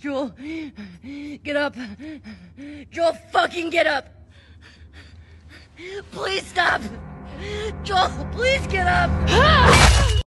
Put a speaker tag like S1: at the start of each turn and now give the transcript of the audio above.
S1: Joel, get up. Joel, fucking get up. Please stop. Joel, please get up.